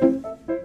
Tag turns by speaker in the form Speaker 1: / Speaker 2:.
Speaker 1: Música